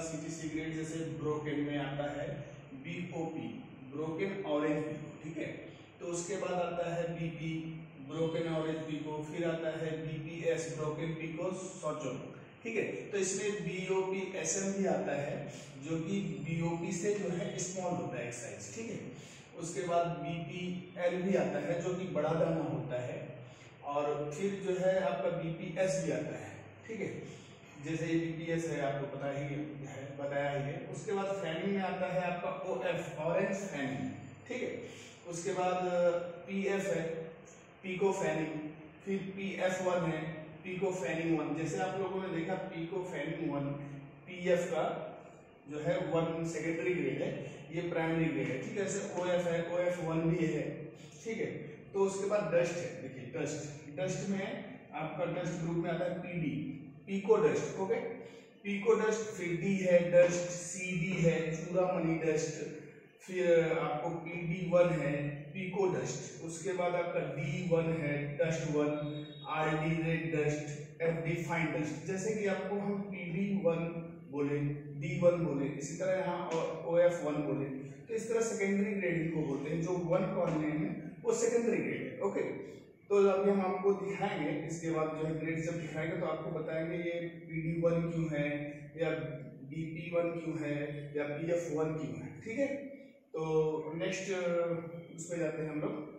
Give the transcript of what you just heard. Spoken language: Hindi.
सीटीसी ग्रेड जैसे ब्रोकन में आता है बीओपी ब्रोकन ऑरेंज पीको ठीक है? तो उसके बाद आता है बीपी ब्रोकन ऑरेंज पीको फिर आता है बीपीएस ब्रोकन पीको सोचो, ठीक है? तो इसमें बीओपी एसएम भी आता है, जो कि बीओपी से जो है स्मॉल होता है एक साइज़ ठीक है? उसके बाद बीपीएल भी आता है, जो कि बड़ा दाना होता है, और फिर जो है आपका बीपीएस भी आता है, ठीक है? जैसे ये बीपीएस है, आपको पता ही है, बताया ही है। उसके बाद फैनिंग में आता है आपका ओ एफ़ ऑरेंज फैनिंग ठीक है? उसके बाद पी एफ़ है पीको फैनिंग फिर पी एफ़ वन है पीको फैनिंग वन जैसे आप लोगों ने देखा pekoe fanning one P F का जो है वन सेकेंडरी ग्रेड है, ये प्राइमरी ग्रेड है। ठीक है? जैसे ओ एफ़ है ओ एफ़ वन भी है। ठीक है? तो उसके बाद डस्ट है। देखिए डस्ट डस्ट में आपका डस्ट ग्रुप में आता है PD pekoe dust okay pekoe dust फिर डी है डस्ट सी डी है चूड़ामणि डस्ट फिर आपको पी डी वन है पीको डस्ट उसके बाद आपका डी वन है dust one R D red dust F D fine dust जैसे कि आपको हम पी डी वन बोले डी वन बोले, इसी तरह यहाँ और ओ एफ़ वन बोले तो इस तरह सेकेंडरी ग्रेड को बोलते हैं, जो वन पढ़ने है वो सेकेंडरी ग्रेड है ओके तो अभी हम आपको दिखाएँगे, इसके बाद जो है ग्रेड जब दिखाएँगे तो आपको बताएँगे ये पी डी वन क्यों है, या बी पी वन क्यों है, या पी एफ़ वन क्यों है, ठीक है? तो नेक्स्ट उस पर जाते हैं हम लोग।